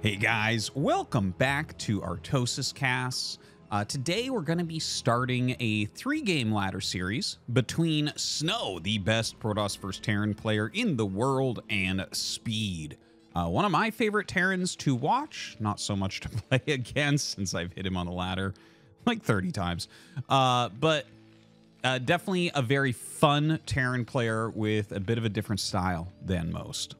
Hey guys, welcome back to Artosis Casts. Uh, today we're going to be starting a three-game ladder series between Snow, the best Protoss versus Terran player in the world, and Speed, uh, one of my favorite Terrans to watch, not so much to play against since I've hit him on the ladder like 30 times, uh, but uh, definitely a very fun Terran player with a bit of a different style than most.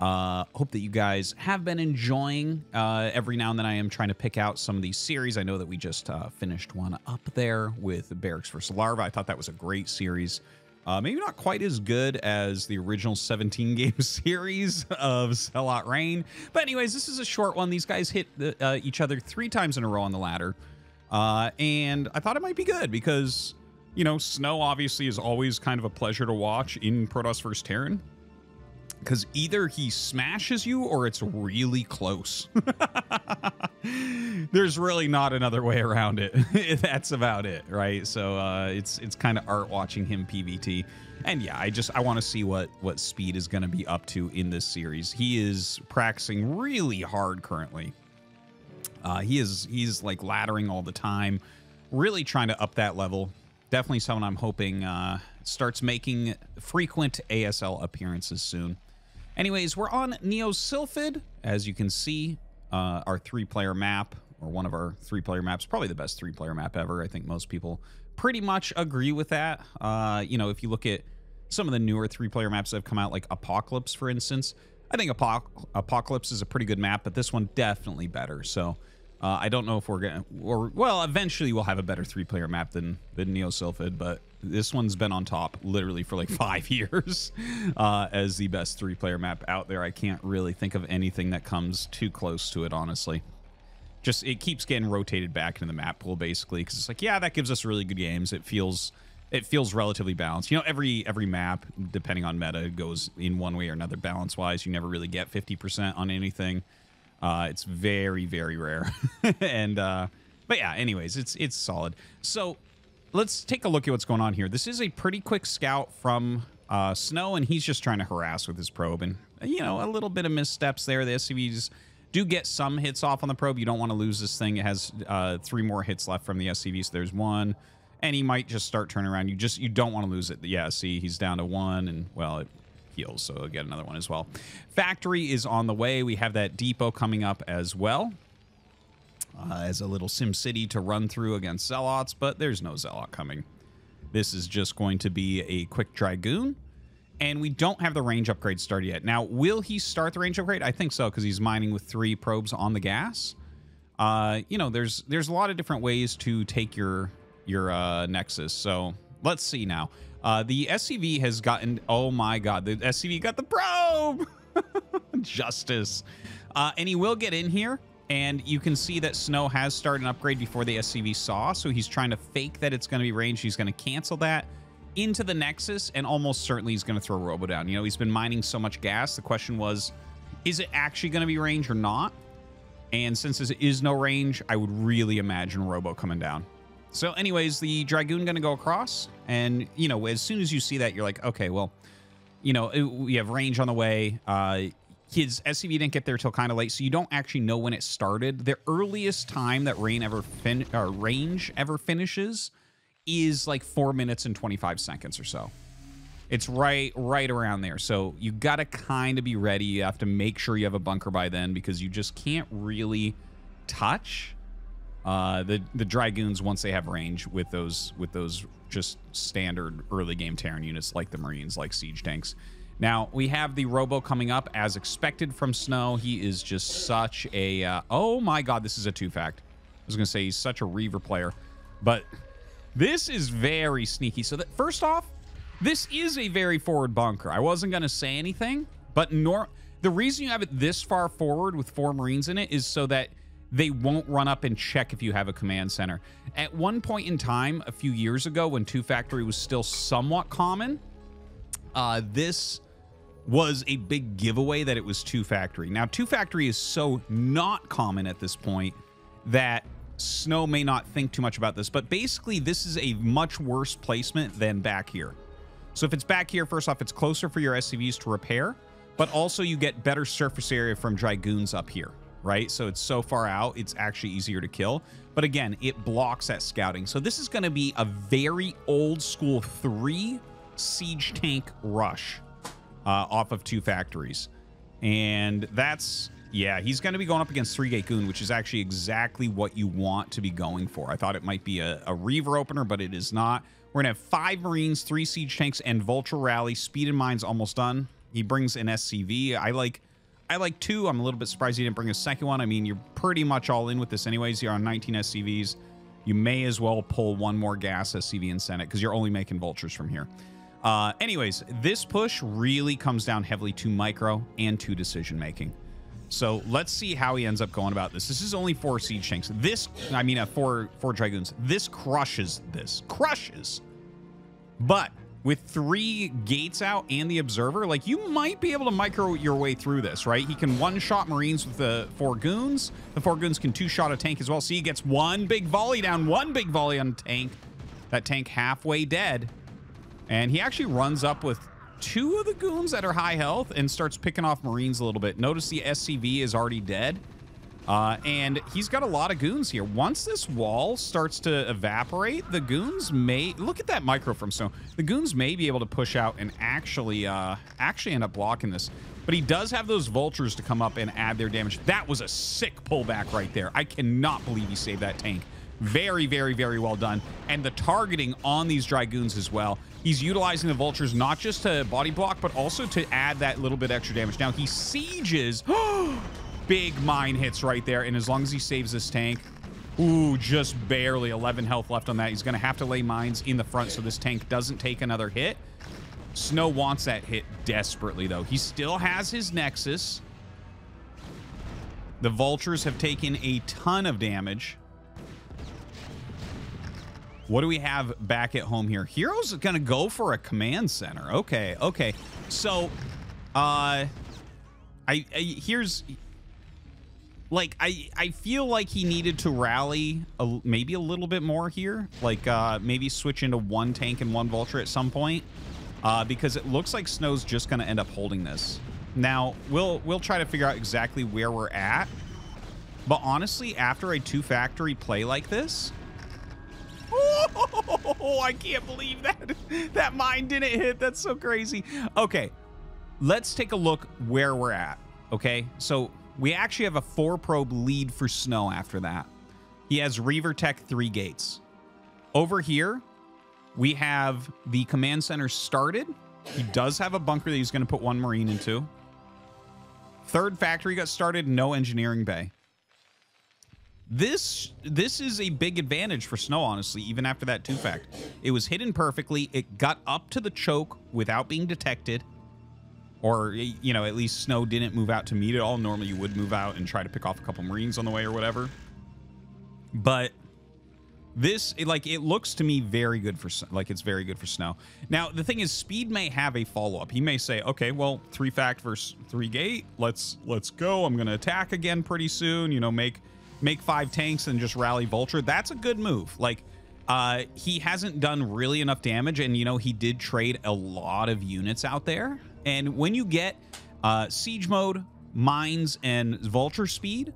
Uh, hope that you guys have been enjoying. Uh, every now and then I am trying to pick out some of these series. I know that we just uh, finished one up there with Barracks vs. Larva. I thought that was a great series. Uh, maybe not quite as good as the original 17 game series of Zealot Rain. But, anyways, this is a short one. These guys hit the, uh, each other three times in a row on the ladder. Uh, and I thought it might be good because, you know, Snow obviously is always kind of a pleasure to watch in Protoss versus Terran because either he smashes you or it's really close. There's really not another way around it. That's about it, right? So uh, it's it's kind of art watching him PVT, and yeah, I just I want to see what what Speed is going to be up to in this series. He is practicing really hard currently. Uh, he is he's like laddering all the time, really trying to up that level. Definitely someone I'm hoping uh, starts making frequent ASL appearances soon. Anyways, we're on Neo Sylphid. As you can see, uh, our three-player map, or one of our three-player maps, probably the best three-player map ever. I think most people pretty much agree with that. Uh, you know, if you look at some of the newer three-player maps that have come out, like Apocalypse, for instance, I think Apoc Apocalypse is a pretty good map, but this one definitely better. So uh, I don't know if we're gonna, or well, eventually we'll have a better three-player map than than Neo but this one's been on top literally for like five years uh, as the best three-player map out there. I can't really think of anything that comes too close to it, honestly. Just it keeps getting rotated back into the map pool basically because it's like, yeah, that gives us really good games. It feels it feels relatively balanced. You know, every every map, depending on meta, goes in one way or another balance-wise. You never really get 50% on anything. Uh, it's very, very rare. and uh, but yeah, anyways, it's it's solid. So let's take a look at what's going on here. This is a pretty quick scout from uh, Snow, and he's just trying to harass with his probe. And, you know, a little bit of missteps there. The SCVs do get some hits off on the probe. You don't want to lose this thing. It has uh, three more hits left from the SCV, so there's one. And he might just start turning around. You just, you don't want to lose it. Yeah, see, he's down to one, and, well, it heals, so he'll get another one as well. Factory is on the way. We have that depot coming up as well uh, as a little Sim City to run through against Zealots, but there's no Zealot coming. This is just going to be a quick Dragoon, and we don't have the range upgrade started yet. Now, will he start the range upgrade? I think so, because he's mining with three probes on the gas. Uh, you know, there's there's a lot of different ways to take your your uh, Nexus, so let's see now. Uh, the SCV has gotten, oh my god, the SCV got the probe! Justice. Uh, and he will get in here. And you can see that Snow has started an upgrade before the SCV saw, so he's trying to fake that it's going to be ranged. He's going to cancel that into the Nexus, and almost certainly he's going to throw Robo down. You know, he's been mining so much gas. The question was, is it actually going to be range or not? And since there is no range, I would really imagine Robo coming down. So anyways, the Dragoon going to go across, and, you know, as soon as you see that, you're like, okay, well, you know, we have range on the way. Uh, his SCV didn't get there till kind of late, so you don't actually know when it started. The earliest time that rain ever fin or range ever finishes is like four minutes and 25 seconds or so. It's right right around there. So you got to kind of be ready. You have to make sure you have a bunker by then because you just can't really touch uh, the the dragoons once they have range with those with those just standard early game Terran units like the Marines, like siege tanks. Now, we have the Robo coming up as expected from Snow. He is just such a... Uh, oh my god, this is a two-fact. I was going to say he's such a Reaver player. But this is very sneaky. So that first off, this is a very forward bunker. I wasn't going to say anything, but nor the reason you have it this far forward with four Marines in it is so that they won't run up and check if you have a command center. At one point in time, a few years ago, when Two Factory was still somewhat common, uh, this was a big giveaway that it was two factory. Now, two factory is so not common at this point that Snow may not think too much about this, but basically this is a much worse placement than back here. So if it's back here, first off, it's closer for your SCVs to repair, but also you get better surface area from Dragoons up here. right? So it's so far out, it's actually easier to kill. But again, it blocks that scouting. So this is going to be a very old school three siege tank rush uh, off of two factories. And that's, yeah, he's going to be going up against three gate goon, which is actually exactly what you want to be going for. I thought it might be a, a Reaver opener, but it is not. We're going to have five Marines, three siege tanks, and Vulture Rally. Speed and Mine's almost done. He brings an SCV. I like I like two. I'm a little bit surprised he didn't bring a second one. I mean, you're pretty much all in with this anyways. You're on 19 SCVs. You may as well pull one more gas SCV and send it because you're only making vultures from here. Uh, anyways, this push really comes down heavily to micro and to decision making. So let's see how he ends up going about this. This is only four siege tanks. This, I mean, uh, four four dragoons. This crushes this, crushes. But with three gates out and the observer, like you might be able to micro your way through this, right? He can one-shot Marines with the four goons. The four goons can two-shot a tank as well. See, he gets one big volley down, one big volley on tank. That tank halfway dead. And he actually runs up with two of the goons that are high health and starts picking off Marines a little bit. Notice the SCV is already dead. Uh, and he's got a lot of goons here. Once this wall starts to evaporate, the goons may look at that micro from Snow. The goons may be able to push out and actually uh, actually end up blocking this. But he does have those vultures to come up and add their damage. That was a sick pullback right there. I cannot believe he saved that tank. Very, very, very well done. And the targeting on these dragoons as well. He's utilizing the vultures not just to body block, but also to add that little bit extra damage. Now he sieges. big mine hits right there. And as long as he saves this tank, ooh, just barely 11 health left on that. He's going to have to lay mines in the front so this tank doesn't take another hit. Snow wants that hit desperately, though. He still has his Nexus. The Vultures have taken a ton of damage. What do we have back at home here? Hero's going to go for a command center. Okay, okay. So, uh, I, I here's like I I feel like he needed to rally a, maybe a little bit more here, like uh, maybe switch into one tank and one vulture at some point, uh, because it looks like Snow's just going to end up holding this. Now we'll we'll try to figure out exactly where we're at, but honestly, after a two factory play like this. Oh, I can't believe that. That mine didn't hit. That's so crazy. Okay, let's take a look where we're at. Okay, so we actually have a four probe lead for Snow after that. He has Reaver Tech three gates. Over here, we have the command center started. He does have a bunker that he's going to put one Marine into. Third factory got started, no engineering bay. This this is a big advantage for Snow, honestly, even after that two fact. It was hidden perfectly. It got up to the choke without being detected. Or you know at least snow didn't move out to meet it all. Normally you would move out and try to pick off a couple marines on the way or whatever. But this it, like it looks to me very good for like it's very good for snow. Now the thing is speed may have a follow-up. He may say okay well three fact versus three gate let's let's go. I'm gonna attack again pretty soon you know make make five tanks and just rally vulture that's a good move like uh, he hasn't done really enough damage, and you know he did trade a lot of units out there. And when you get uh, siege mode, mines, and vulture speed,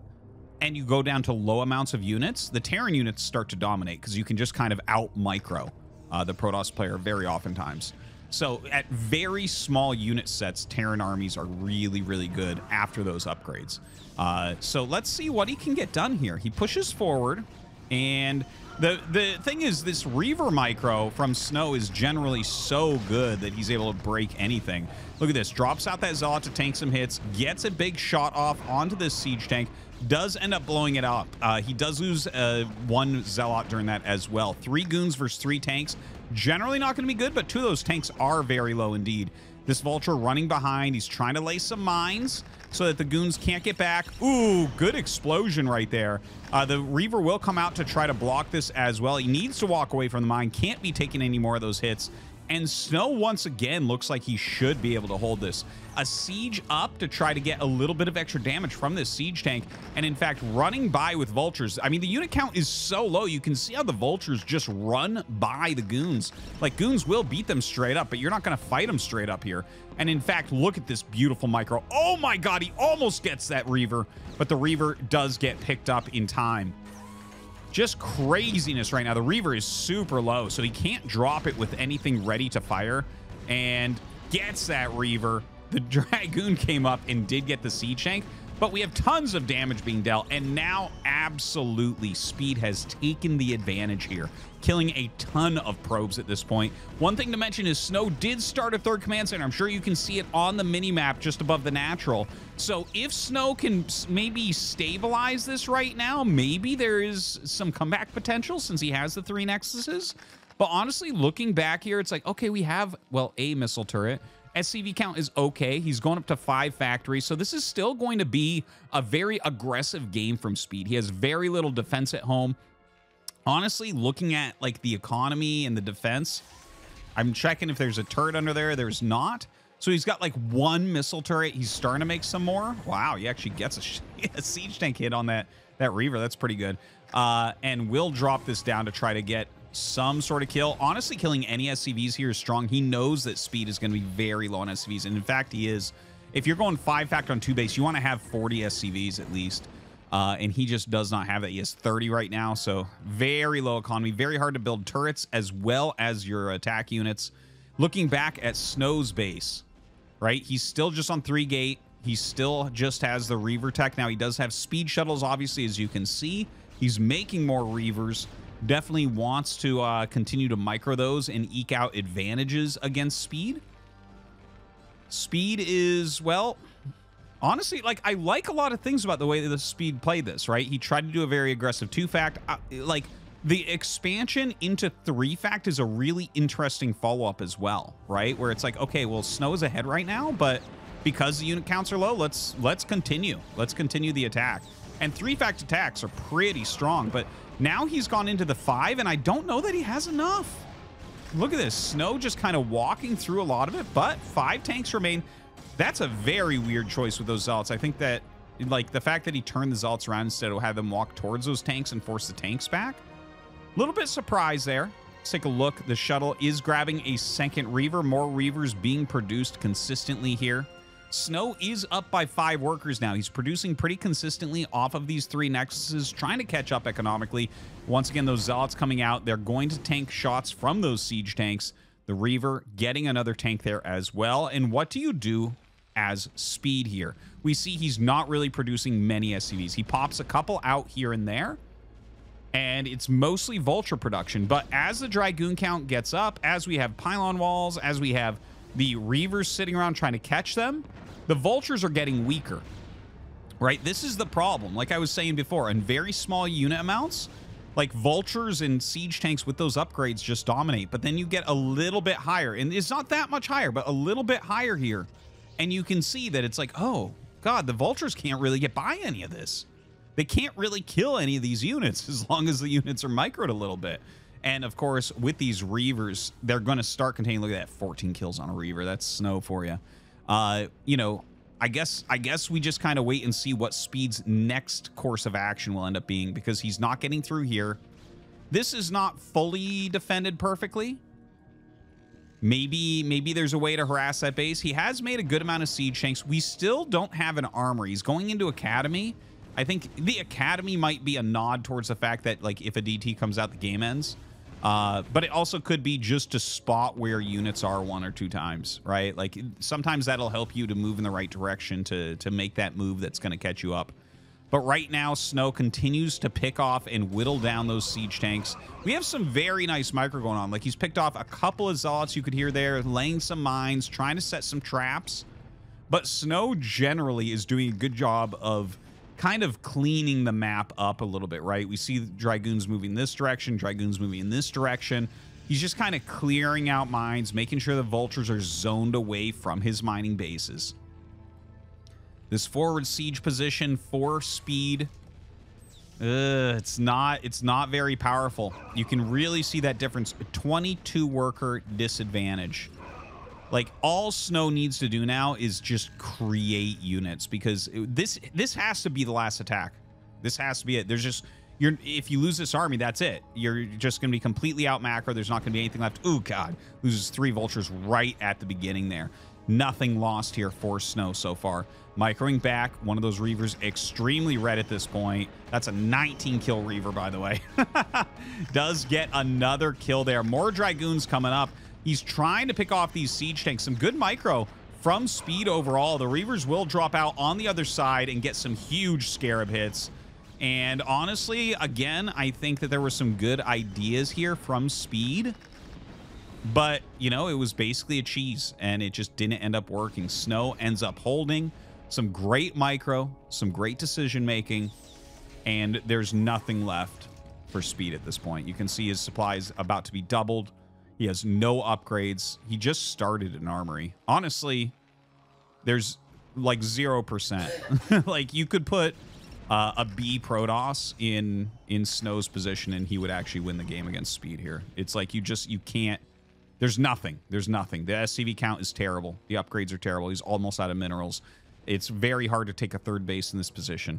and you go down to low amounts of units, the Terran units start to dominate because you can just kind of out micro uh, the Protoss player very oftentimes. So at very small unit sets, Terran armies are really, really good after those upgrades. Uh, so let's see what he can get done here. He pushes forward, and the the thing is, this Reaver micro from Snow is generally so good that he's able to break anything. Look at this. Drops out that Zealot to tank some hits, gets a big shot off onto this Siege tank, does end up blowing it up. Uh, he does lose uh, one Zealot during that as well. Three Goons versus three tanks. Generally not going to be good, but two of those tanks are very low indeed. This Vulture running behind. He's trying to lay some mines so that the goons can't get back. Ooh, good explosion right there. Uh, the Reaver will come out to try to block this as well. He needs to walk away from the mine. Can't be taking any more of those hits. And Snow, once again, looks like he should be able to hold this. A siege up to try to get a little bit of extra damage from this siege tank. And in fact, running by with vultures. I mean, the unit count is so low. You can see how the vultures just run by the goons. Like, goons will beat them straight up, but you're not going to fight them straight up here. And in fact, look at this beautiful micro. Oh my god, he almost gets that Reaver. But the Reaver does get picked up in time just craziness right now. The Reaver is super low, so he can't drop it with anything ready to fire and gets that Reaver. The Dragoon came up and did get the Siege Tank, but we have tons of damage being dealt, and now absolutely Speed has taken the advantage here, killing a ton of probes at this point. One thing to mention is Snow did start a third command center. I'm sure you can see it on the mini map just above the natural. So if Snow can maybe stabilize this right now, maybe there is some comeback potential since he has the three Nexuses. But honestly, looking back here, it's like, okay, we have, well, a missile turret. SCV count is okay. He's going up to five factories. So this is still going to be a very aggressive game from Speed. He has very little defense at home. Honestly, looking at like the economy and the defense, I'm checking if there's a turret under there. There's not. So he's got like one missile turret. He's starting to make some more. Wow, he actually gets a, a siege tank hit on that, that Reaver. That's pretty good. Uh, and will drop this down to try to get some sort of kill. Honestly, killing any SCVs here is strong. He knows that speed is going to be very low on SCVs. And in fact, he is. If you're going five fact on two base, you want to have 40 SCVs at least. Uh, and he just does not have that. He has 30 right now, so very low economy. Very hard to build turrets as well as your attack units. Looking back at Snow's base, right? He's still just on three gate. He still just has the Reaver tech. Now, he does have speed shuttles, obviously, as you can see. He's making more Reavers definitely wants to uh, continue to micro those and eke out advantages against speed. Speed is, well, honestly, like, I like a lot of things about the way that the speed played this, right? He tried to do a very aggressive two-fact. Uh, like, the expansion into three-fact is a really interesting follow-up as well, right? Where it's like, okay, well, Snow is ahead right now, but because the unit counts are low, let's let's continue. Let's continue the attack. And three-fact attacks are pretty strong, but now he's gone into the five, and I don't know that he has enough. Look at this. Snow just kind of walking through a lot of it, but five tanks remain. That's a very weird choice with those Zealots. I think that, like, the fact that he turned the Zealots around instead of have them walk towards those tanks and force the tanks back. A little bit surprised there. Let's take a look. The shuttle is grabbing a second Reaver. More Reavers being produced consistently here. Snow is up by five workers now. He's producing pretty consistently off of these three Nexuses, trying to catch up economically. Once again, those Zealots coming out, they're going to tank shots from those siege tanks. The Reaver getting another tank there as well. And what do you do as speed here? We see he's not really producing many SCVs. He pops a couple out here and there, and it's mostly Vulture production. But as the Dragoon count gets up, as we have pylon walls, as we have the Reavers sitting around trying to catch them, the vultures are getting weaker, right? This is the problem. Like I was saying before, in very small unit amounts, like vultures and siege tanks with those upgrades just dominate. But then you get a little bit higher, and it's not that much higher, but a little bit higher here. And you can see that it's like, oh, God, the vultures can't really get by any of this. They can't really kill any of these units as long as the units are microed a little bit. And of course, with these Reavers, they're going to start containing, look at that, 14 kills on a Reaver. That's snow for you. Uh, you know, I guess I guess we just kind of wait and see what Speed's next course of action will end up being because he's not getting through here. This is not fully defended perfectly. Maybe maybe there's a way to harass that base. He has made a good amount of siege tanks. We still don't have an armory. He's going into Academy. I think the Academy might be a nod towards the fact that like if a DT comes out, the game ends. Uh, but it also could be just to spot where units are one or two times, right? Like sometimes that'll help you to move in the right direction to to make that move that's going to catch you up. But right now, Snow continues to pick off and whittle down those siege tanks. We have some very nice micro going on. Like he's picked off a couple of zealots you could hear there, laying some mines, trying to set some traps. But Snow generally is doing a good job of kind of cleaning the map up a little bit, right? We see Dragoons moving this direction, Dragoons moving in this direction. He's just kind of clearing out mines, making sure the vultures are zoned away from his mining bases. This forward siege position for speed. Uh, it's not it's not very powerful. You can really see that difference. 22 worker disadvantage. Like all Snow needs to do now is just create units because this this has to be the last attack. This has to be it. There's just you're if you lose this army, that's it. You're just going to be completely out macro. There's not going to be anything left. Oh god, loses three vultures right at the beginning there. Nothing lost here for Snow so far. Microing back, one of those Reavers extremely red at this point. That's a 19 kill Reaver, by the way. Does get another kill there. More Dragoons coming up. He's trying to pick off these siege tanks. Some good micro from speed overall. The Reavers will drop out on the other side and get some huge Scarab hits. And honestly, again, I think that there were some good ideas here from speed. But, you know, it was basically a cheese and it just didn't end up working. Snow ends up holding some great micro, some great decision making, and there's nothing left for speed at this point. You can see his supplies about to be doubled. He has no upgrades. He just started an armory. Honestly, there's like 0%. like you could put uh, a B Protoss in in Snow's position and he would actually win the game against speed here. It's like you just you can't there's nothing. There's nothing. The SCV count is terrible. The upgrades are terrible. He's almost out of minerals. It's very hard to take a third base in this position.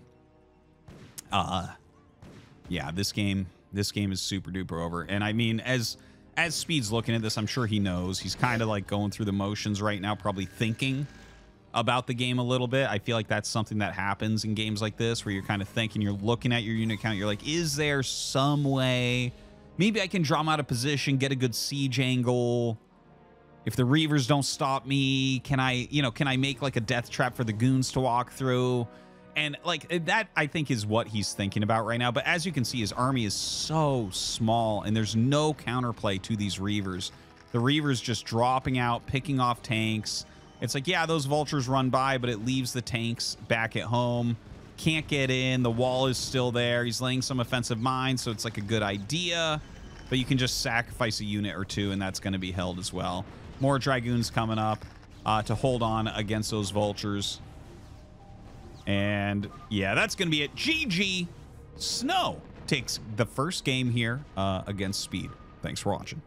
Uh yeah, this game this game is super duper over. And I mean as as Speed's looking at this, I'm sure he knows. He's kind of like going through the motions right now, probably thinking about the game a little bit. I feel like that's something that happens in games like this where you're kind of thinking, you're looking at your unit count, you're like, is there some way maybe I can draw him out of position, get a good siege angle, if the Reavers don't stop me, can I, you know, can I make like a death trap for the goons to walk through? And like that, I think is what he's thinking about right now. But as you can see, his army is so small and there's no counterplay to these Reavers. The Reavers just dropping out, picking off tanks. It's like, yeah, those vultures run by, but it leaves the tanks back at home. Can't get in. The wall is still there. He's laying some offensive mines, so it's like a good idea. But you can just sacrifice a unit or two, and that's going to be held as well. More Dragoons coming up uh, to hold on against those Vultures. And yeah, that's going to be it. GG. Snow takes the first game here uh, against Speed. Thanks for watching.